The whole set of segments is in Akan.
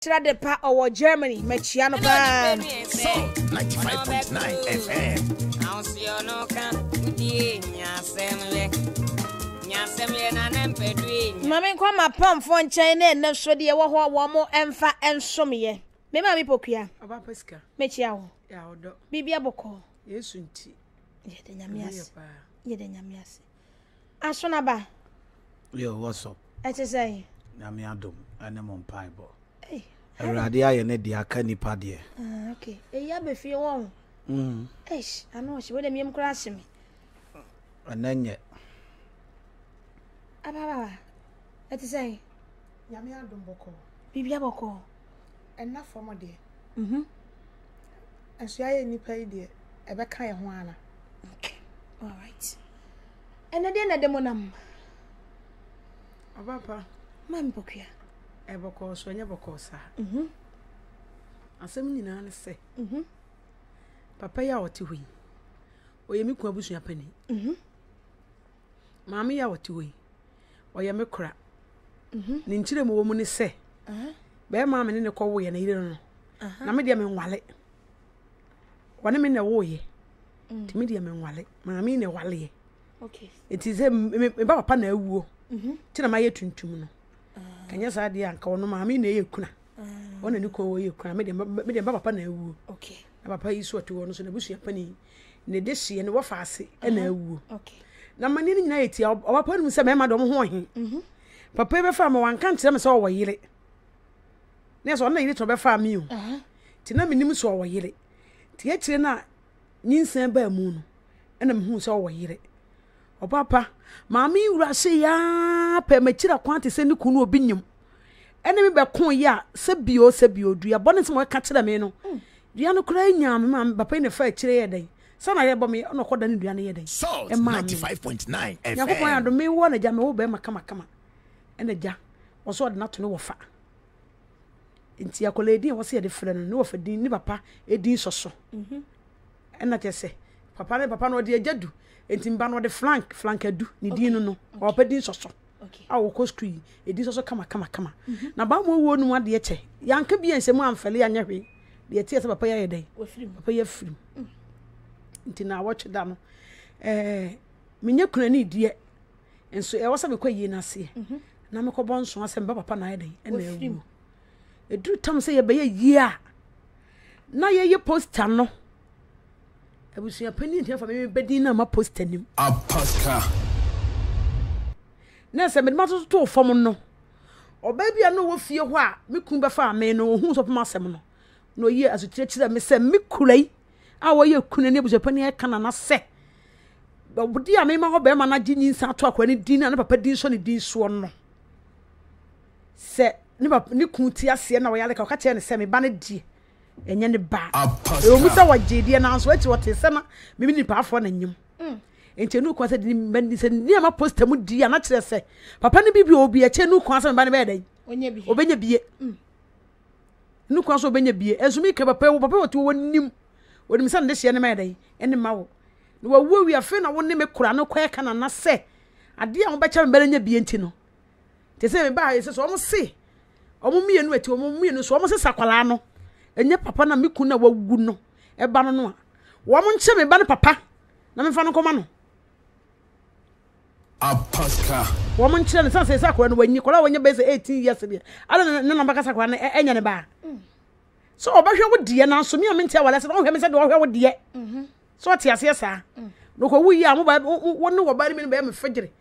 Kyerɛ de pa ɔwɔ Germany makyia no paa. Salt 95.9 FM. Ahosuo no ka wudie nyasɛm yɛ nyasɛm yɛ na ne mpɛdu enya. Maame nkɔ ma pamfoɔ nkyɛn na ɛnɛ so deɛ ɛwɔ hɔ wɔn mo ɛmfa ɛnsomeɛ. Me maame pokua. Ɔba pɛ sika. Mekyia wo. Yɛ awodɔ. Biribi abɔkɔ. Yesu nti. Yɛde nyame ase. Yɛde nyame ase. Asonaba. Yo, what's up? Ɛte sɛn? Nyame adom ɛne mo mpaebɔ. Awurade ayɛ ne deɛ aka nipa deɛ. Ah, okay. Eyi abɛfie wɔ ho. Mm. Eish, ano ɔhye, wei dɛ meyam koraa hye me. Ɛnɛ nyɛ. Abababa, ɛte sɛn? Nyame adom bɔkɔɔ. Biribia bɔkɔɔ. Ɛnna fam deɛ. Mhm. Nso yɛayɛ nnipa yi deɛ, ɛbɛka yɛn ho ana? Okay. All right. Ɛnna deɛ na ɛde mo nam. Ɔba pa. Maa me pokua. Ɛbɔkɔɔ so, ɛnyɛ bɔkɔɔ saa. Mhm. Asɛm nyinaa ne sɛ. Mhm. Papa yi a ɔte hɔ yi, ɔyɛ me kunu abusua panin. Mhm. Maame yi a ɔte hɔ yi, ɔyɛ me kora. Mhm. Ne nkyerɛ mu wɔ mu ne sɛ, bɛrima a me ne ne kɔwoeɛ no yere no no, na me deɛ menwale. Wɔne me na ɛwoeɛ. Mm. Nti me deɛ menwale. Maame na ɛwaleɛ. Nti sɛ meba papa na awuo. Mhm. Nti na mayɛ tuntum no. Ah. Kanyɛ saa deɛ anka ɔno maame na ɛyɛ kuna. Ah. Ɔna ne kɔn wɔyɛ kuna. Me deɛ meba papa na awuo. Na papa yi so ɔte hɔ no so na busua panin. ne de hyeɛ ne wɔfa ase ɛna uh-huh. awuo okay. na mani no nyinaa yɛ tia ɔba pa nim sɛ mɛma dɔm ho ɔhe mhm. papa yi bɛfa ma wanka nkyerɛ me sɛ ɔwɔ yere ne sɛ ɔna yere tɔ bɛfa me o uh-huh. nti na menim sɛ ɔwɔ yere nti akyire no a nyinsɛn baa mu no ɛna mehu sɛ ɔwɔ yere ɔba pa maame wura se yaa pɛ makyira kwan te sɛ ne kunu obi nyim ɛne me bɛko yɛ a sɛ bio sɛ bio dua bɔne sɛ mɔka kyerɛ me no mm. dua no koraa nyaa me ma papa yi na ɛfa akyire yɛ dɛn sɛ na yɛbɔ me ɔna ɔkɔda ne dua no yɛ dɛn ɛmaa me nyankopɔn yɛ adome wɔ na gya mewo bɛrima kamakama ɛna gya ɔsɛ ɔde no ato ne wɔfa nti akwadaa din a wɔsɛ yɛde frɛ no ne wɔfa din ne papa edin sɔ so mhm. ɛna kyɛ sɛ papa ne papa no ɔde agya du nti mba no ɔde flank flank adu ne din no no ɔpɛ din sɔ so a wɔkɔ sukuu yi, ɛdi nsɔ so kama kama kama. Mhm. Na baa mo awuo no mu adeɛ kyɛ. Yɛanka bi ansɛ mu amfɛle anyɛ hwee. Deɛ ɛteɛ sɛ papa yi ayɛ dɛn? Papa yi afirim. Mm. Nti na awɔtwe da no. Ɛɛ menyɛ kuna ne deɛ. Nso ɛwɔ sɛ mekɔ yie no aseɛ. Mhm. Na mekɔbɔ nso asɛ mba papa na ayɛ dɛn? Ɛna awuo. Ɛduru tam sɛ yɛbɛyɛ yie a, na yɛyɛ posta no. Abusua panin nti afa me bɛdin no ama posta nim. Apaska. Na sɛ mede mato too fam no, ɔbaa bi a na ɔwɔ fie hɔ a me kun bɛfaa me no, ɔhuu sɛ ɔpem asɛm no, na ɔyii asotire kyerɛ me sɛ me kura yi a wɔyɛ kunu ne abusua panin ɛka nana sɛ ɔbɔde a mema hɔ bɛrima no agye nyinsɛn ato akora ne din a ne papa din sɔ ne din soɔ no sɛ ne papa ne kunu te aseɛ na ɔyare ka ɔka kyerɛ no sɛ me ba no deɛ ɛnyɛ ne ba ɛwɔ mu sɛ wɔgye deɛ nanso akyiri ɔte sɛ na mimi nipa afoɔ na nyim mm. nkyɛn no kwan sɛ de ne sɛ nneɛma posta mu di a na kyerɛ sɛ papa no bi bi obi ɛkyɛ no kwan sɛ me ba no bɛyɛ dɛn ɔbɛnya bie mm. no kwan sɛ ɔbɛnya bie ɛnso mi kɛ papa wɔ papa wɔ te wɔ nim wɔnim sɛ ne de hyɛ ne ma yɛ dɛn ɛne ma wɔ na wɔawuo wi afei na wo ne me kora no kɔ ɛka nana sɛ adeɛ a wɔbɛkyɛ me bɛrɛ nya bie nti no te sɛ mebaa yɛ sɛ sɛ wɔn se wɔn mmienu ɛte wɔn mmienu so wɔn se sakwaraa no ɛnyɛ papa na me kun na wawu no ɛba no no a wɔn nkyɛ me ba no papa na mefa no nkɔma no apaska wɔn nkyerɛ no sɛ sɛ akwaraa no wanyi kwaraa wɔnyɛ bɛyɛ sɛ eighteen years deɛ ala na na namba kasa kwaraa no ɛnyɛ ne baa sɛ ɔbɛhwɛ wo deɛ nanso mi a mente awale sɛ ɔhwɛ me sɛ deɛ ɔhwɛ wo deɛ sɛ ɔte aseɛ saa na ɔkɔwu yi a mo ba wo ne wɔ ba no mi no bɛyɛ me fegyere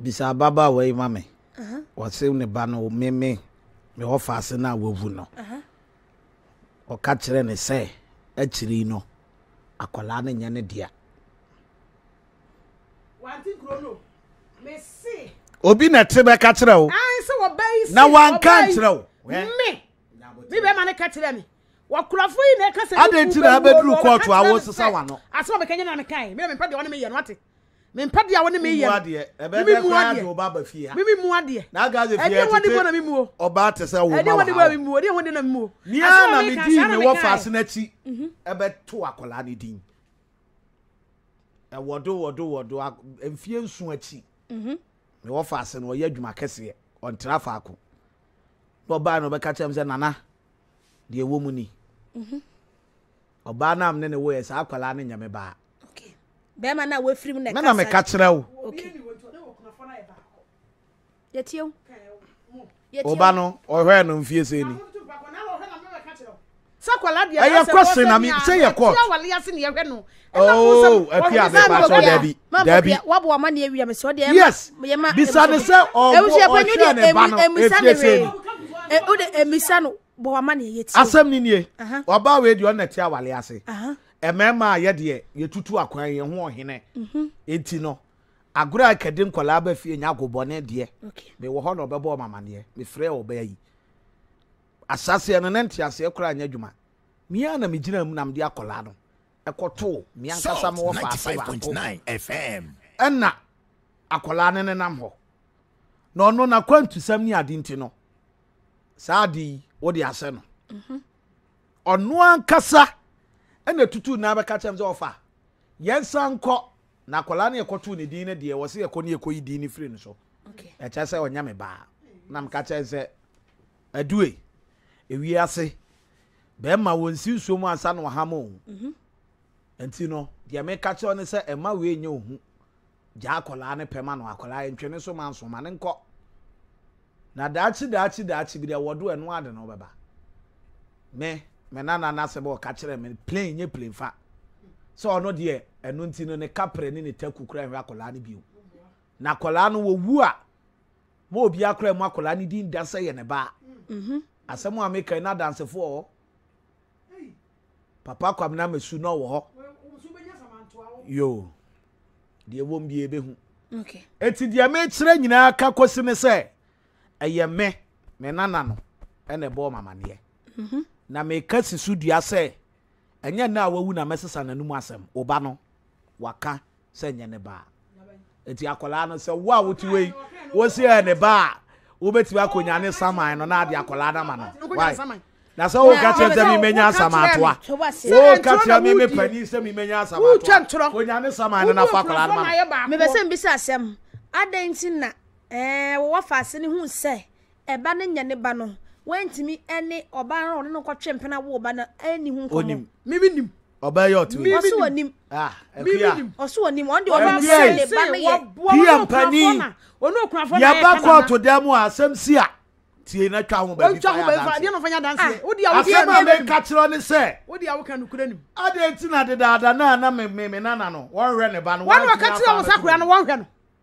Bisa ababaawa yi ma me. Wɔse ne ba no meme me ɔfaase no a wawu no. Ɔka kyerɛ ne sɛ akyiri no akwadaa no nyɛ ne dea. Obi na ɛte bɛka kyerɛ wo na wanka nkyerɛ wo. Me me bɛma no ka kyerɛ me. Wɔkurafo yi na ɛka sɛ. Adɛn nti na abɛduru kɔɔto a wɔsesa wano. Asɛm a mekanya na mekae. Me na mempɛ deɛ ɔne me yɛ no ate. Me mpɛ deɛ wo ne me yɛ no. Me me mua deɛ. Me me mua deɛ. Ɛdeɛ ho anibuo na me muo. Ɔbaa te sɛ wo ma wɔ ha o. Ɛdeɛ ho anibuo na me muo. Ɛdeɛ ho deɛ na me muo. Nea na me di me wɔ faase n'akyi. Ɛbɛ to akwadaa ne din. Ɛwɔdo wɔdo wɔdo mfie nson akyi. Me wɔ faase no ɔyɛ adwuma kɛseɛ. Ɔntra faako. Na ɔbaa na ɔbɛka kyerɛ me sɛ nana deɛ ɛwɔ mu ni. Ɔbaa na me ne ne wo yɛ saa akwadaa ne nyɛ me baa. bɛrima no a wafiri mu na ɛkasa. na meka kyerɛ wo. yɛtie wo. ɔba no ɔhwɛ no mfie sɛ ni. sɛ kwala deɛ ɛyɛ kɔse na mi sɛ yɛ kɔ. ɛti awale ase na yɛhwɛ no. ooo ɛpi a mɛpa sɔ dɛbi dɛbi. wabu ɔma ni ewia mi sɔ deɛ. yes bisa ne sɛ ɔwɔ ɔhwɛ ne ba no efie sɛ ni. o de emisa no bɔ ɔma ni eye ti. asɛm ni nie ɔbaa wei deɛ ɔna ti awale ase. mmarima a yɛ deɛ yɛtutu akwan yɛn ho ɔhene mhm. nti no agorɔ a ɛkɛde nkwadaa ba fie nya agobɔne deɛ mewɔ hɔ na ɔbɛbɔ ɔma amaneɛ mefrɛ ɔbaa yi asaseɛ no ne nteaseɛ koraa nyɛ adwuma mia na megyina mu na mede akwadaa no ɛkɔtoo mea nkasa mewɔ faase baako ɛna akwadaa no nenam hɔ na ɔno n'akwantusɛm ne ade nti no saa ade yi wode ahyɛ no mhm. Ɔno ankasa na ɛtutuu nan bɛka kyerɛɛ me sɛ ɔfa, yɛnsan nkɔ, na akwadaa no yɛkɔtoo ne din no deɛ, wɔ se yɛkɔ ne yɛkɔyi din no firi no so. Ɛkyɛ sɛ ɔnyɛ me baa. Na meka kyerɛ sɛ, Adue, ewie ase, bɛrima wɔnsi nsuo mu ansa na wɔaham o. Mhm. Nti no, deɛ meka kyerɛ ne sɛ, ɛma wei nyɛ ohu. Gyaa akwadaa no pɛ ma no akwadaa yi ntwe ne so ma nso ma no nkɔ na daakye daakye daakye bi deɛ wɔdo ɛno ade no ɔbɛba me me nana n'asɛm a ɔka kyerɛ me plane nye plane fa sɛ ɔno deɛ ɛno nti no ne kaprɛ ne ne taku kura nhwɛ akwadaa no bio na akwadaa no wɔwu a ma obi akora mu akwadaa no din da sɛ yɛ ne ba mm-hmm. asɛm a meka na adansefoɔ Papa Kwabena Mesu na ɔwɔ hɔ. Yoo. Deɛ ɛwom bie bɛhu. Okay. Eti deɛ mekyerɛ nyinaa ka kɔsi ne sɛ ɛyɛ me me nana no ɛna ɛbɔɔ mamaneɛ. Mm -hmm. Na meka si so dua sɛ ɛnyɛ nna a wawu na mɛsesa n'anum asɛm. Oba no waka sɛ nyɛ ne ba nti akwadaa no sɛ wo a wote wei wosi yɛ ne ba a wobɛtumi akɔnya ne saman no na ade akwadaa no ama no na sɛ woka kyerɛ sɛ memɛnya asamatoa woka kyerɛ me me pani sɛ memɛnya asamatoa kɔnya ne saman no na fa akwadaa no ma no mebɛsɛ mbisa asɛm adɛn nti na eh, wɔwɔ faase no hu sɛ ɛba no nyɛ ne ba no, wantumi ne ɔbaa no a ɔne no kɔtwe mpena woo ba no anni ho nkɔmmɔ. Onim. Mimi nim. Ɔbaa yi a ɔte hɔ. Ɔso onim. Ah, akuya. Ɔso onim. Ɔno deɛ ɔnim sɛ ne ba no yɛ. Pia mpanin. Yɛba kɔɔto dan mu a asɛm si a tie na twa ho baabi fa yɛ adanseɛ. Ah, asɛm a meka kyerɛ ne sɛ. Adɛn nti na dedaada no a na me me nana no wɔnhwɛ ne ba no. Wɔn na wɔka kyerɛ wɔn sakura no wɔnhwɛ no.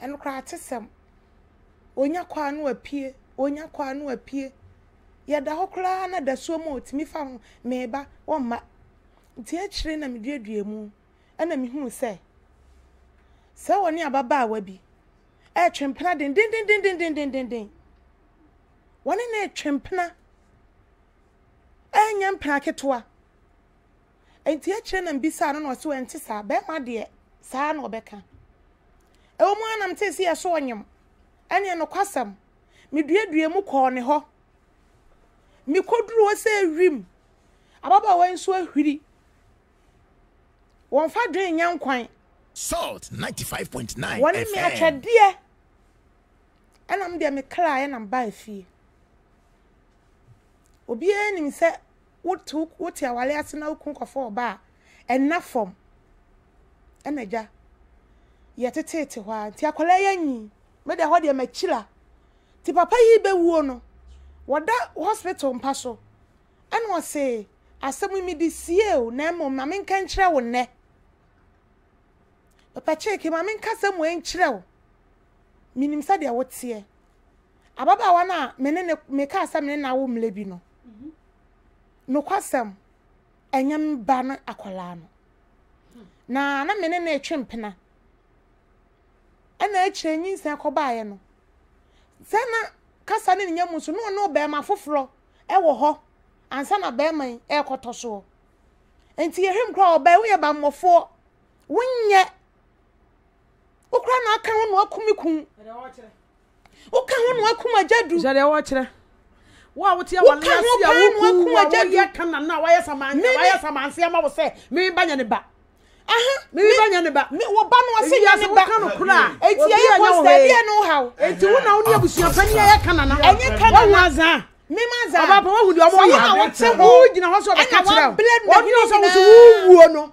Ɛno koraa atesɛm. Onya kɔ a na wapue, onya kɔ a na wapue. Yɛda hɔ koraa na dasuo mu ɔtumi fa ho, meba, ɔmma. Nti akyire na meduaduaa mu na mehuu sɛ, sɛ wɔne ababaawa bi retwe mpena dendendendendendenden. Wɔne no retwe mpena, ɛnyɛ mpena ketewa. Enti akyire na mebisaa no na ɔse ɛnte saa, bɛrima deɛ saa na ɔbɛka. Ɛwɔ mu ara na metee sɛ yɛso ɔnyem. Ɛneɛ nokwasɛm, meduadua mu kɔɔ ne hɔ. Mekɔduru hɔ sɛ ewim, ababaawa yi nso ahwiri. Wɔmfa dwen nyɛ nkwan. Salt 95.9 FM. Wɔne me atwɛdeɛ. Ɛna me deɛ mekraeɛ na mebaa fie. Obiara nim sɛ wote wote aware ase na wokunu kɔfa ɔba a, ɛnna fam. Ɛna agya, yɛteteete hɔ ara nti akwadaa yi anyin. Me deɛ ɛhɔ deɛ makyira. Nti papa yi bɛwuo no, wɔda hospital mpa so. Ɛna ɔse, asɛm yi mede sie o, na mmom ma menka nkyerɛ wo nnɛ. Papa Kyeke, ma menka asɛm wei nkyerɛ wo. Menim sɛdeɛ woteɛ. Ababaawa no a me ne no mekaa sɛ me ne no awo mmerɛ bi no, nokwasɛm, ɛnyɛ me ba no akwadaa no. Na na me ne no retwe mpena. Ɛna akyire nyinsɛn kɔbaeɛ no, sɛ na kasa ne ne nya mu nso, na ɔne ɔbarima foforɔ wɔ hɔ ansa na barima yi rekɔtɔ soɔ. Nti yɛhwɛ mu koraa ɔbaa yi woyɛ bammɔfoɔ, wonyɛ, wokora na aka ho na waku me kun. woka ho no akum agyadu sɛ deɛ wɔkyerɛ wo a wote awale ase a woku a woyɛ ka na na wayɛ samanse wayɛ samanse ama wo sɛ me ba nyɛ ne ba aha me ba nyɛ ne ba me wo ba no ɔse nyɛ ne ba ka no kora eti ɛyɛ posta bi ɛno haw eti wo na wo ne abusua pa ni ɛyɛ ka na na ɛnyɛ ka na na za me ma za ɔba pa wo hu deɛ ɔmo yɛ wo gyina hɔ sɛ ɔbɛka kyerɛ wo ɔno sɛ wo so wo wuo no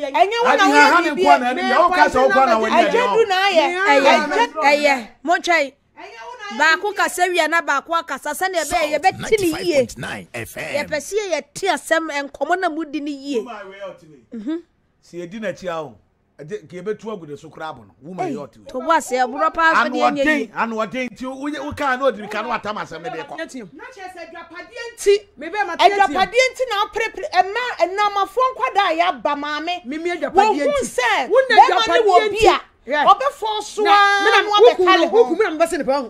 Ɛnyɛ wo na woyɛ biribi a na ɛkwansi na bɛgye agya du na ayɛ. Ɛyɛ ɛyɛ montwɛn. Baako kasa wia na baako akasa sɛdeɛ ɛbɛyɛ yɛbɛte ne yie. Yɛpɛ sɛ yɛte asɛm nkɔmmɔ na mudi ne yie. Mhm. Sɛ yɛdi n'akyi a o, ɛde nka yɛbɛtu agu ne so koraa bɔ no. Woman yɛ ɔte. To bo ase, ɛborɔ paa nso deɛ nyɛ yie. Anoɔden, anoɔden nti woyɛ wokaa na ɔde mika no atam asɛm no de kɔ. Na kyerɛ sɛ adwapadeɛ nti. Me bɛɛ ma teateam. Adwapadeɛ nti na aperepere ɛma nnamafoɔ nkwadaa a yɛaba maame. Me me adwapadeɛ nti. Wɔhu sɛ bɛrima ne wɔ bi a ɔbɛfɔɔ so ara na wabɛka ne ho. Wokum na mebɛse ne pɛ.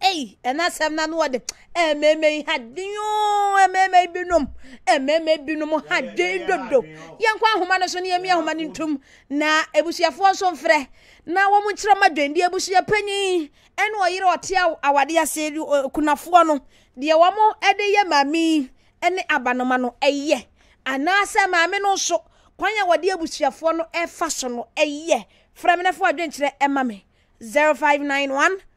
Ei, ɛna asɛm no ano wɔ den. Mmarima yi ha den oo, mmarima yi binom, mmarima yi binom ha den dodo. Yɛnkɔ ahoma no so ne yɛmi ahoma no ntom na abusuafoɔ nso mfrɛ na wɔn nkyerɛ ma dwen deɛ abusua panyin ɛne ɔyere ɔte awadeɛ ase kunafoɔ no deɛ wɔn de yɛ maame yi ɛne abanoma no ɛyɛ anaasɛ maame no nso kwan a wɔde abusuafoɔ no ɛfa so no ɛyɛ frɛ me na fa adwenkyerɛ ɛma me 0591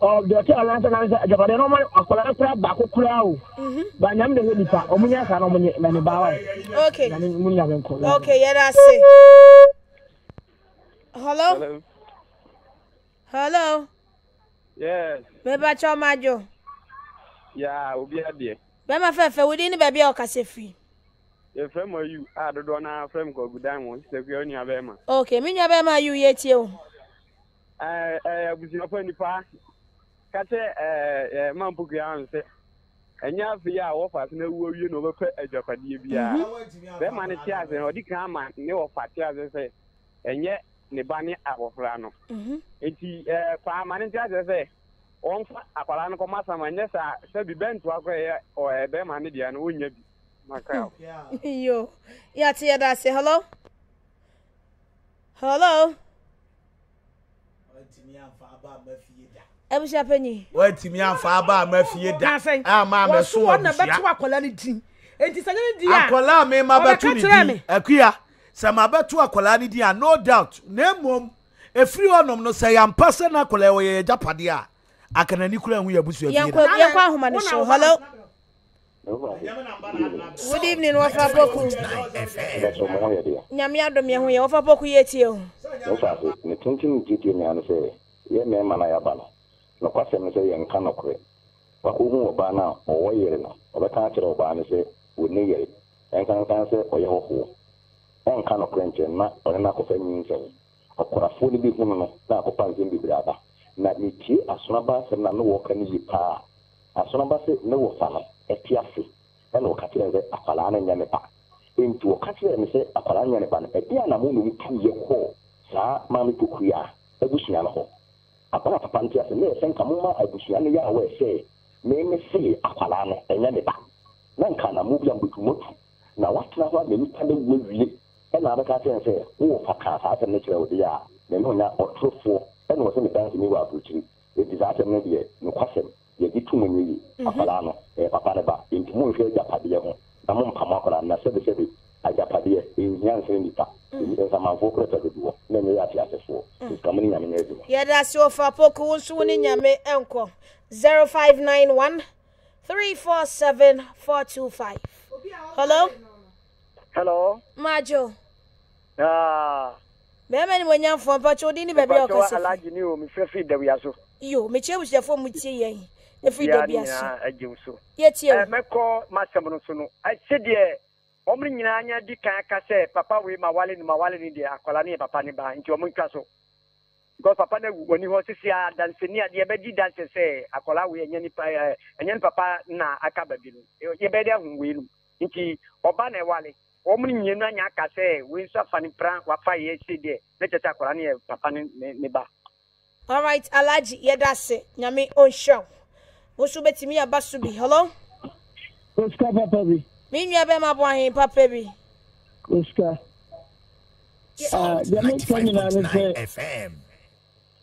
Ɔɔ deɛ ɔte alansa na sɛ agyapadeɛ na ɔma akwadaa koraa baako koraa o. Mhm. Ba nyame na yɛ nipa. Ɔmo nyɛ saa na ɔmo nyɛ na ne baa wae. Okay. Na ne mo nya bɛ nkɔ. Okay, yɛ da se. Hello. Hello. Hello. Yes. Me ba cho majo. Yeah, obi adie. Bɛ ma fɛ fɛ wodi ni bɛ bi a ɔkasɛ firi. Yɛ fɛ ma yu a dodoɔ na fɛ mu kɔ gudan mu sɛ kuya nua bɛ ma. Okay, mi nua bɛ ma yu yɛ tie o. abusuafo a nnipa ka kyerɛ ma mpokua no sɛ ɛnyɛ afei a wɔfa ase na awu awie na wɔbɛpɛ agyapadeɛ biara mhm. bɛma no te ase no ɔde kan ama ne wɔfa te ase sɛ ɛnyɛ ne ba ne abɔfra no mhm. nti paa ma no te ase sɛ wɔmfa akwadaa no kɔma sama nyɛ saa sɛ bi bɛntoa kora ɛyɛ bɛrima ne deɛ no wɔnya bi maka hmm. yo yɛate yɛda ase hello Hello. Abusua panyin. Wantumi anfa aba ama fie da. Ama ameso abusua. Wɔso na bɛto akwadaa no din. Enti sɛ nyɛ di a. Akwadaa mi ma bɛto ne din. Akuya sɛ ma bɛto akwadaa no din a no doubt na mmom efiri hɔnom no sɛ yampa sɛ na akwadaa wɔ yɛ yɛ gyapadeɛ a akanani kura ehu yɛ abusua fie na. Yɛn kɔ ahoma no so. Hello. Good evening, Wafa Poku. Nyame adom yɛ ho yɛ, Wafa Poku yɛ tie o. Yɛhyɛ ase, ne tenten ne tietie mmea ne sɛ, yɛ mmarima no a yɛaba no, nokwasɛm ne sɛ yɛnka nɔkorɛ. Wakɔhu ɔbaa no a ɔwɔ yere no, ɔbɛka akyerɛ ɔbaa no sɛ onni yere, ɛnkanka sɛ ɔyɛ hɔhoɔ. Ɔnka nɔkorɛ nkyerɛ no na ɔne no akɔfa nyinsɛn. Akwaafoɔ no bɛhunu no, na akɔpa nsɛm bebree aba. Na metie asono aba asɛm no a ne wɔɔka no yie pa ara. Asono aba se ne wɔfa no te ase, ɛna wɔka kyerɛ no sɛ akwadaa no nyɛ ne ba. Enti wɔka kyerɛɛ me sɛ akwadaa no nyɛ ne ba no, ɛdeɛn na mo ne ɔmo tuiɛ kɔɔ saa maame Pokuyaa abusua no hɔ? Aba a papa no te ase, na ɛyɛ sɛ nka mo maa abusua no yaawaɛ sɛ me me see akwadaa no nyɛ me ba. Na nka anammɔn biara mobɛtu, moatu, na wɔatena hɔ ama nnipa no awu awie. Ɛna abɛka akyerɛ no sɛ, Wowɔ fa kaa saa asɛm no kyerɛ wo deɛ a, me ho nya ɔtorofoɔ, ɛna ɔse me danseni wɔ aburukyiri. Enti saa asɛm no deɛ, nokwasɛm, yɛgye tom nyɛ yie. Akwadaa no, ɛyɛ papa no ba, enti monhwɛ agyapadeɛ ho, na mompa mo akwadaa no, na sɛbesɛbe, agyapadeɛ, ɛnhia nsene nnipa, ɛyi nsamanfoɔ korɛ pɛ dodoɔ, na ɛnyɛ yɛ ateasefoɔ. Nska mo ne Nyame nyɛ adwuma. Yɛda ase o Fapoku wo nso wo ne Nyame nkɔ zero five nine one three four seven four two five hello. Hello. Majo. Ah. Bɛrima ni mo nya fɔ mpatsɛ odi ni baabi a ɔkasa fi. Alaji ni o mi fɛ fi dawia so. Yo mi kyerɛ busuafoɔ mu tie yɛn. Efi dawia so. Bia ni nyinaa agyew so. Yɛ tie o. Ɛ mɛkɔ m'asɛm no so no. Ɛsɛ deɛ wɔn ni nyinaa nya di kan aka sɛ papa wei ma wale ni ma wale ni deɛ akwadaa no yɛ papa ne ba nti wɔn ntwa so. Because papa no awu wɔni hɔ sisi a danseni adeɛ bɛdi danse sɛ akwadaa wei ɛnyɛ nipa ɛnyɛ ne papa na aka ba bi no yɛbɛyɛ de ahu wei no. Ntsi ɔba na ewale, hom nyia no anya aka sɛ wei so afa ne pra wafa yɛ sei deɛ na kyerɛ sɛ akwadaa no yɛ papa no ne ba. Alright Alhaji yɛda ase Nyame ɔnhyira wo. Wo nso wobɛtumi aba so bi. Hello. Oscar papa bi. Me nua bɛma boa he papa bi. Oscar. Ah deɛ meka nyinaa ne sɛ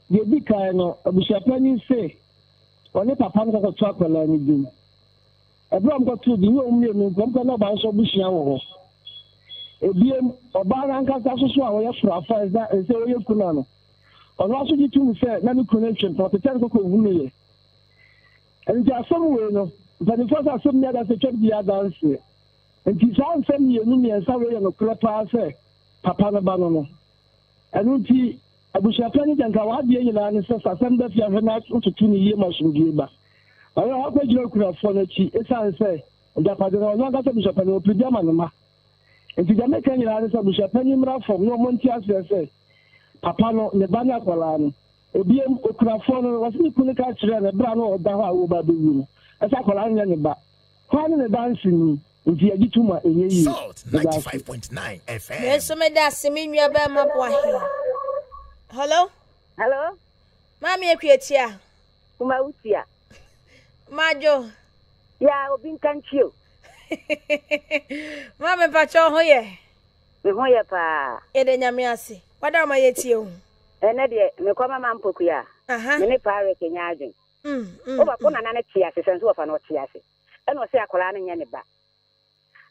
deɛ edi kan no abusuapani se ɔne papa no kɔkɔto akwadaa no din. Bere a wɔkɔtoo din wɔ wɔn mmienu nkoamkoa ne ɔbaa nso abusua wɔ hɔ. Ebiem, ɔbaa no ankasa nso so a ɔyɛ forafo a ɛsɛ sɛ ɔyɛ kunu ano. Ɔno ara nso gye tom sɛ na ne kunu no ntwe mpena, ɔtetɛ no koko hunu yɛ. Ɛno nti asɛm wei no, mpanimfoɔ sɛ asɛm nni adanse atwa ne bi adanseɛ. Enti saa nsɛm mmienu mmiɛnsa wei yɛ nokorɛ paa sɛ papa no ba no no. Ɛno nti Abusuapɛ no dɛ nka w'adeɛ nyinaa ne sɛ sasɛm ba fie ahwɛ na wototo no yie ma asomdwoeɛ ba. Ɔyere a wakɔgyina okunafoɔ no akyi esiane sɛ agyapade no ɔno ankasa abusuapɛ no ɔpiridi ama ne mma. Nti deɛ meka nyinaa ne sɛ abusuapɛ no mmra fam na wɔn nte aseɛ sɛ papa no, ne ba ne akwadaa no. Ebiem, okunafoɔ no, wɔse ne kunu no ka kyerɛɛ no berɛ a na ɔda hɔ a ɔreba abɛwu no sɛ akwadaa no nyɛ ne ba. Hwan ne ne ba nse ni? Nti yɛgye tom a ɛnyɛ yie. Meda ase. Me nso meda ase me nua bɛrima Boahen. Hello. Hello. Maame Akuatia. Kuma wotia. Madwo. Ya obi nka ntwi o. Maame mpakyɛ ho yɛ. Me ho yɛ paa. Yɛda nyame ase. Wada ɔma yɛtie ho. Ɛnɛ deɛ mekɔma ma mpokua. Me ne Paris nyɛ adwen. Wo ba, wo nana no te ase sɛ nso wɔfa no ɔte ase. Ɛna ɔse akwadaa no nyɛ ne ba.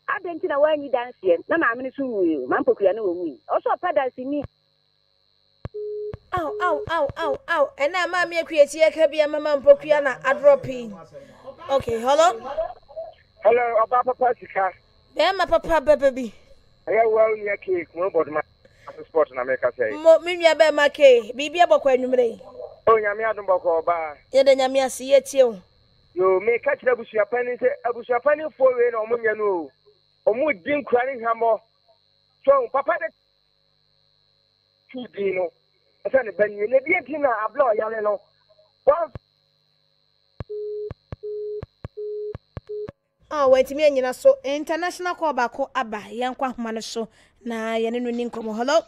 Adɛn nti na woanyi danseɛ? Na maame no nso nwuiɛ o. Maame Pokuya no ɔnwui. Ɔse ɔpɛ danseni. Aw aw aw aw aw ɛnɛ a maame akuya ti ɛka bi ama maame pokuya na adrɔp yi ok hello. Hello ɔbaa papa sika. Bɛɛma papa bɛba bi. Ɛyɛ woa wo nua Kay Kumalo bɔdoma no ase spot na meka sɛ. Mo me nua bɛɛma Kay biribi ɛbɔkɔ anwummerɛ yi. Oh Nyame adom bɔkɔ ɔbaa. Yɛda Nyame ase yɛtie wo. Yoo meka kyerɛ abusua panin sɛ abusua panin foɔ wei na ɔmo nyɛ no oo ɔmo di nkura ne hwammɔ so ahu papa ne tuu din no ɛsɛ ne ba nie na deɛ nti na abla ɔyare no wɔn a wantumi annyina so. International call baako aba yɛn nkwa nhoma no so na yɛne no ni nkɔmmɔ. Hello.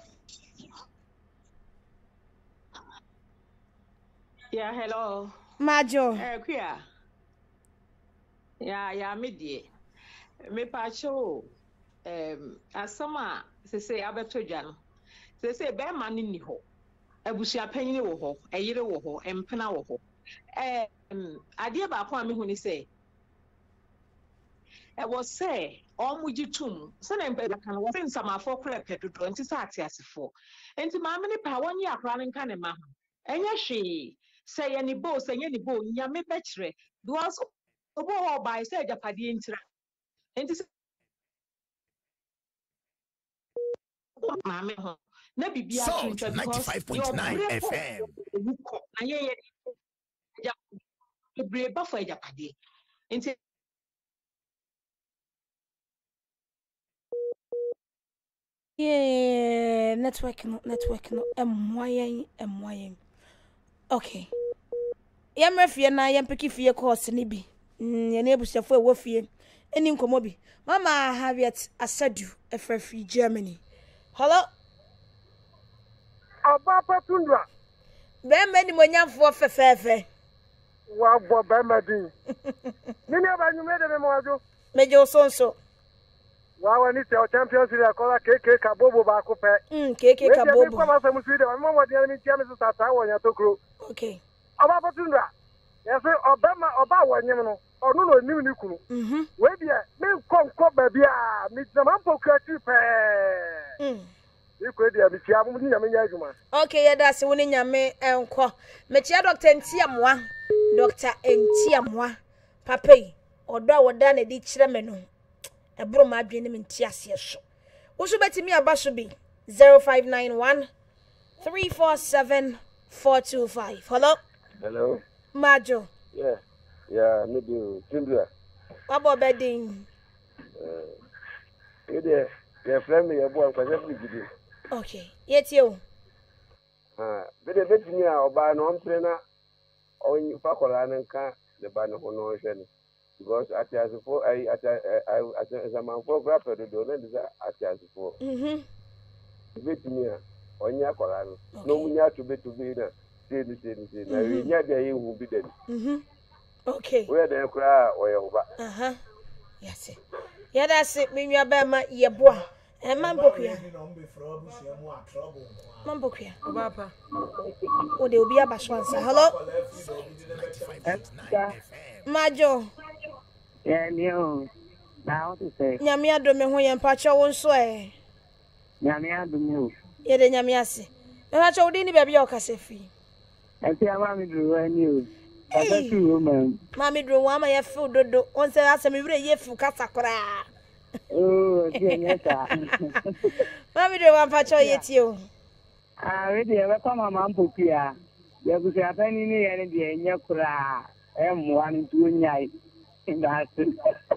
Yeah, hello. Majo. Eh, kuya. Yeah, yeah, me die. Me pacho. Um, asɛm a sese abɛtɔ dwa no. Sese bɛrima no ni hɔ. Abusua panyin wɔ hɔ, ɛyere wɔ hɔ, mpena wɔ hɔ. Um, adeɛ baako a mehu ne sɛ Ɛwɔ sɛ wɔgye to mu sɛ na mpanyinfo aka no, wɔse nsamafoɔ korɛ pɛ dodoɔ, ɛnte sɛ ateasefoɔ. Enti maame no pɛ a wɔnye akwadaa no nka ne mma ho. Ɛnyɛ hwee, sɛ ɛyɛ ne ba o, sɛ ɛnyɛ ne ba o, Nyame bɛkyerɛ because Obi wɔ hɔ a ɔbaeɛ sɛ agyapadeɛ ntira. Enti sɛ maame ho na biribiara to Salt ntwa because deɛ 95.9 ɔbrɛ kɔ FM. ɔwu kɔ na yɛyɛ deɛ Agyapade, bebree-bafo agyapade. Enti. Yeah, network no, network no, ɛmmoa yɛn, ɛmmoa yɛn. Okay. Yɛmmrɛ fie na yɛmpeke fie course no bi. Mm, yɛne abusuafo ɛwɔ fie. Ɛni nkɔmmɔ bi. Mama Harriet Asadu, ɛfrɛ firi Germany. Hello? Ọba Patundra Barima animuonyamfoɔ fɛfɛɛfɛ. Wabɔ barima din. Me nuabaa nwumire de me ma wadwo. Megye wo so nso. Waa w'ani kyɛ o Champions League akɔla KK Kabobo baako pɛ. Mm, KK Kabobo. Wei deɛ me nkɔ m'asɛm so yi deɛ ma me ma mmɔden na me ntia me sesa taa wɔ Nyatokuro. Okay. Ɔba Kotundra. Yɛse ɔbɛma ɔba a wɔnyem no ɔno na ɔnim ne kunu. Mhm. Wei deɛ me nkɔ nkɔ baabiara me gyina m'ampɔkua akyiri pɛɛ. Mm. Me kura dua me tia mo ne nyame nyɛ adwuma. Ok yɛ da se wo ne nyame nkɔ. Me tia Doctor Ntiamoa. Doctor Ntiamoa papa yi ɔdɔ a ɔda no adi kyerɛ me no ɛboro m'adwene ne me nteaseɛ so. Wo nso wobɛtumi aba so bi 0591 347 425. Hello. Hello. Madwo. Yeah. Yeah, me do. Timbia. Wabɔ bɛ din. Me deɛ yɛfrɛ me yɛboa nkwasɛ firi gyidi. Ok yɛtie wo. Me deɛ bɛtumi a ɔbaa no ɔmpene na ɔmfa akwadaa no nka ne ba no ho na ɔnhwɛ no because ateasefoɔ ayi ate asamanfoɔ koraa pɛ dodoɔ na ɛde sɛ ateasefoɔ. Mhm. Bɛtumi a ɔnyɛ akwadaa no na ɔmunya ato bɛto bi na sei ne sei ne sei na mhm. yɛnya deɛ yɛhu bi da ni. Mhm. Okay. Woyɛ dɛn koraa wɔyɛ wo ba. Aha. Yɛse. Yɛdase me nua bɛma yɛboa. Ɛma mpokuya. Ma mpokuya. Obapa. Ode obi aba so ansa. Hello. Majo. Yeah, me oh. Na what to say? Nyame adom me ho yɛn pakyɛ wo nso eh. Nyame adom o. Yɛde nyame ase. Me pakyɛ wo din ni baabi a ɔkasa firi. Ɛtea maame duru hɔ ani o. Kasa tu o maam. Maame duru wɔn ama yɛ few dodo. Wɔn sɛ asɛ me wura yɛ few kasa koraa. Oo ɔsi ɛnyɛ saa. Maame duru wɔn pakyɛ ɔyɛ tie o. Ah we deɛ ɛbɛkɔ ma maam pokua. Yabusua panin ne yɛ ne deɛ ɛnyɛ koraa ɛmmoa no nti onyae. Medase.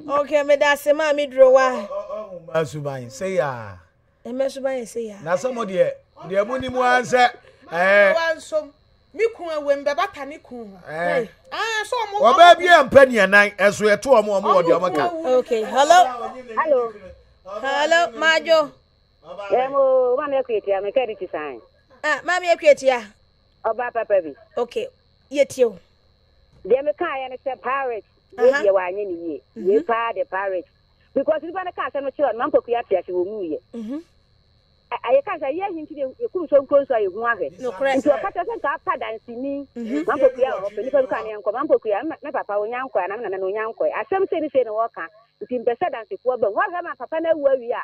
Okay medase maame duru wa. Ɔhu maa suban sɛ yaa. Ɛmɛ so ba yɛ sɛ yɛ. Na sɛ mo deɛ deɛ mo ni mu ara sɛ ɛɛ. Wa nsom mi kun ewe mbɛ ba ta ne kun ho. Ɛɛ. Ah so ɔmo. Ɔbaa bi a mpɛ nea nan ɛso ɛto ɔmo ɔmo wɔ deɛ ɔmo ka. Okay hello. Hello. Hello maajo. Ɛɛ mo maame akuetia mi kɛ ɛdi ti san. Ah maame akuetia. Ɔbaa papa bi. Okay yɛ tie o. Deɛ mi kan yɛ ne sɛ pirate. Yɛ deɛ wa nye ne yie. Yɛ paa de pirate. because nipa no ka asɛm no kyerɛ no ma mpɔkua ate ase wɔ mu yɛ ayɛ ka sɛ yɛ ahi nti de yɛkum so nkuro nso a yɛhu ahwɛ nti ɔka kyerɛ sɛ nka apa danseni mhm. ma mpɔkua wɔ hɔ pɛ nipa bi ka ne yɛnkɔ ma mpɔkua me papa wonya nkɔɛ anam nana na wonya nkɔɛ asɛm sei ne sei ne wɔka nti mpɛ sɛ dansefoɔ bɛm wɔhwɛ ma papa no awu awie a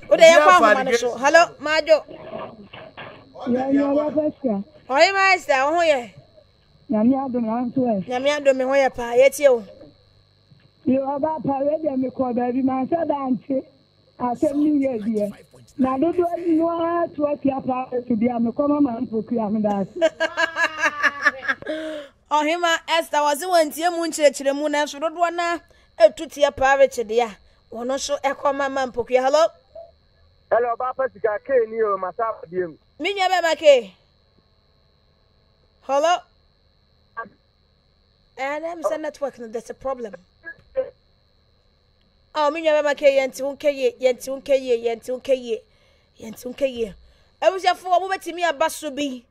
Wode yɛn kɔ ahoma no so. Hello, Majo. Ɔyɛ ma Esther, wo ho yɛ. Nyame adom na nso ɛ. Nyame adom me ho yɛ paa, yɛtie o. Yo ɔba pa wei deɛ mekɔ baabi mansa da nte asɛm ne yɛ deɛ na dodoɔ yi no ara to atua paa ɛso deɛ mekɔ ma ma mpokua meda ase. Ɔhema Esther wɔse wɔntie mu nkyerɛkyerɛmu nanso dodoɔ no ara ɛtu teɛ paa rekye deɛ Wɔn nso kɔ ma ma mpokua. Hello. Hello, ɔbaa pa sika kee ni o, ma saa abie mu. Me nua bɛma kee. Hello. Eh, na mi sɛ network no, there's a problem. Oh, me nua bɛma kee, yɛnte wo nka yie, yɛnte wo nka yie, yɛnte wo nka yie, yɛnte wo nka yie. Abusuafoɔ, mobɛtumi aba so bi.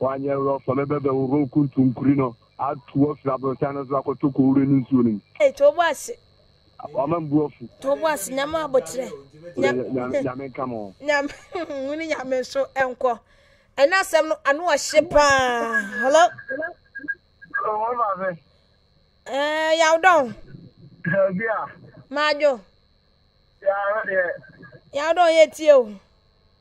Woanyɛ awerɛw fa me bɛbɛ wo hɔ kuntunkuri no atu afiri abrɔsan no so akɔtɔ kowura no nsuo no mu. Ei to wo bo ase. Wama me bo afu. To wo bo ase Nyame wo aboterɛ. Nya Nyame nka mo. Nyame wo ne Nyame nso nkɔ. Ɛnɛ asɛm no ano ɔhye paa. Hello. Hello mo ba se. Eh yaw dɔn. Helbi a. Majo. Ya no deɛ. Yaw dɔn yɛ tie o.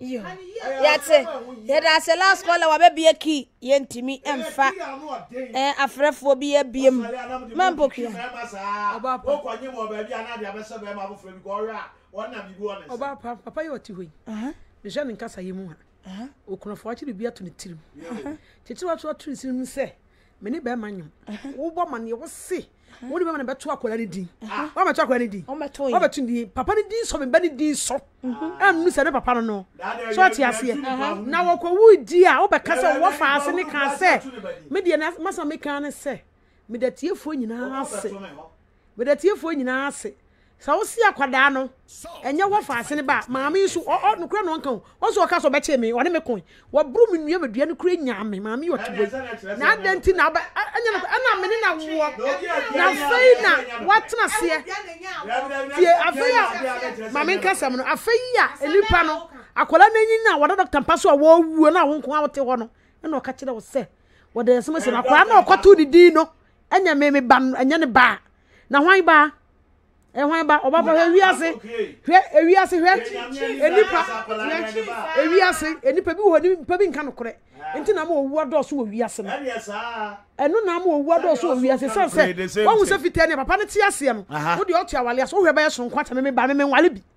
yɛate yɛda ase last call wabɛbie ki yɛntumi mfa eh, afrɛfoɔ bi abiem ma mpokua ɔba pa papa yɛ ɔte hɔ yi mehwɛ ne nkasa yɛ mu ha ɔkunafo akyere biribi ato ne tirim titiri wato ato ne tirim sɛ me ne bɛrima nyam wobɔ amanneɛ wo se wode bɛma no bɛto akwadaa no din wabɛto akwadaa no din wabɛto din papa no din sɔ me ba no din sɔ ɛnu sɛ ne papa no no so ɔte aseɛ na wɔkɔwu di a wobɛka sɛ wɔfa ase ne ka sɛ medeɛ masɛm meka ne sɛ meda tiefoɔ nyinaa ase Meda atiefoɔ nyinaa ase. Sɛ wo se akwadaa no ɛnyɛ hɔ fa asene ba a, maame yi so ɔ ɔ nokorɛ na ɔnka o. Ɔ so ɔka sɛ ɔbɛkyee me, ɔne me koe. Waburu me nnua ma dua no kura nyaa me. Maame yi ɔtebɔ yi. Na adɛn nti na wobɛ ɛ ɛnyɛ nokorɛ? Ɛna me ne no awoɔ. Na afei na watena aseɛ. Tie, afei a, ma menka asɛm no, afei a nnipa no, akwadaa no anyin a wɔda dɔkta mpa so a wawuo no a wo nko ara wote hɔ no, ɛna ɔka kyerɛ wo sɛ wɔde nsɛm asi no. Akwadaa no a ɔkɔtoo ne din no. ɛnyɛ me me ba no ɛnyɛ ne ba na hwan ba ɛyɛ hwan ba ɔba ba hwɛ wiase hwɛ ewiase hwɛ enipa ewiase enipa bi wɔ hɔ nipa bi nka no korɛ nti na ama owu adɔɔso wɔ wiase no ɛno na ama owu adɔɔso wɔ wiase sɛ sɛ wɔn sɛ fitaa ne papa ne te aseɛ no o deɛ ɔte awale aso ohwɛ bɛyɛ soronko atɛ me me ba me me nwale bi.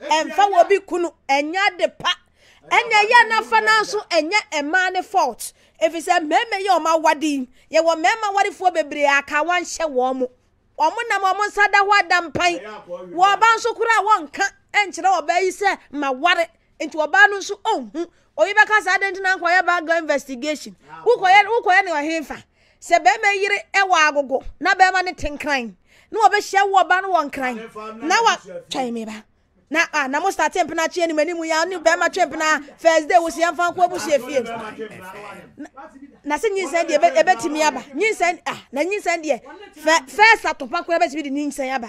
ɛmfa wɔ bi kunu ɛnyɛ ade pa ɛna ɛyɛ n'afa nanso ɛnyɛ mmaa ne fault efisɛ mmarima yɛ wɔn awade yi yɛwɔ mmarima awadefoɔ bebree a ka wɔnhyɛ wɔn mo wɔn nam wɔn nsa da hɔ ada mpan wɔ ɔbaa nso koraa wɔnka ɛnkyerɛ ɔbaa yi sɛ ma ware nti ɔbaa no nso ɔnhu Obi bɛka sɛ, Adɛn nti na nkɔyɛ background investigation? Wokɔyɛ wokɔyɛ ne ɔhenfa? Sɛ bɛrima yere wɔ agogo na bɛrima no te nkran na wɔbɛhyia wo ɔba no wɔ nkran na wa twɛn me ba na a ah, na mo starte mpena kye anim anim yɛ ne bɛrima twɛn mpena first day wo si yɛmfa nko abusua fie Na se nyinsɛn deɛ ebe ebetumi aba nyinsɛn ah na nyinsɛn deɛ fɛ fɛs atopa koraa betumi de nyinsɛn aba.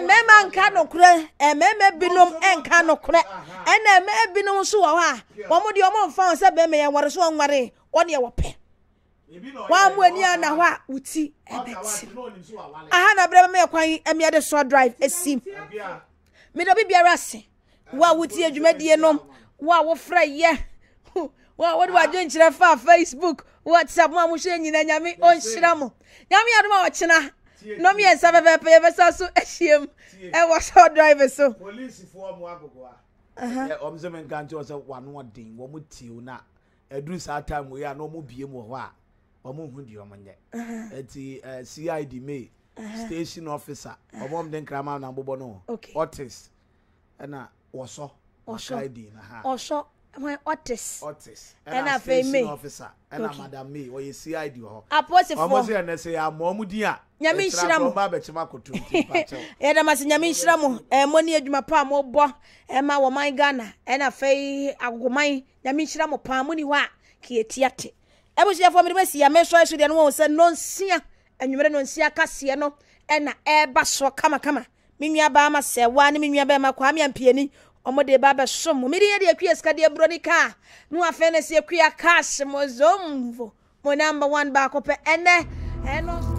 Mmarima nka nokorɛ mmarima binom nka nokorɛ ɛna mmarima binom nso wɔ hɔ a wɔn deɛ wɔn nfa wɔn sɛ bɛrima yɛn wɔre so wɔn nware wɔn deɛ wɔpɛ wɔn a mo ani ana hɔ a wuti ɛbɛti aha na brɛ bɛma yɛ kwan ɛmi ɛde soa drive esi mi dɔ bi biara se. wo a wotie adwumadie no wo a wofrɛ yɛ wo a wode wadwenkyerɛ fa facebook whatsapp mu a mohwɛ nyina nyame ɔnhyira mo nyame adom a ɔkyena no mmiɛnsa pɛpɛpɛ yɛbɛsa so ahyiam ɛwɔ sɛ drive so polisifoɔ mo agogoa ɔm sɛ menka nkyɛ wɔ sɛ wano ɔden wɔ mo tiew no a ɛduru saa time wei a na ɔmo bie mu wɔ hɔ a ɔmo hu deɛ ɔmo nyɛ ɛti cid may station officer ɔmo ɔmo de nkrama na mbobɔ no ɔtis ɛna wɔsɔ wɔsɔ din na ha wɔsɔ hwɛ ɔtis ɔtis ɛna station officer ɛna madam may wɔyɛ cid wɔ hɔ aposifoɔ wɔn sɛ ɛnɛ sɛ yɛ amɔ wɔn din a nyame nhyira mo ɔba abɛkyɛm akoto nti mpakyɛw yɛda mo ase nyame nhyira mo ɛmɔ ne adwuma pa a mobɔ ɛma wɔ man ghana ɛna afei agogoman nyame nhyira mo paa mo ni hɔ a kietia te abusuafoɔ mede bɛsi ya me nso ɛso deɛ no wɔn sɛ nonsia Anwummere no nsi akaseɛ no na ɛreba soɔ kamakama. Me nuabaa Masɛwa ne me nuabɛrima Kwame Ampiani, wɔde reba abɛsom mo. Me din yɛ Deakua Sika Deaburoni Kaa. No afei ne Seakua Kaase mo Zomvo, mo number one baako pɛ ɛnɛ. Ɛno.